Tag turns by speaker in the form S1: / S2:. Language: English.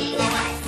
S1: Yes.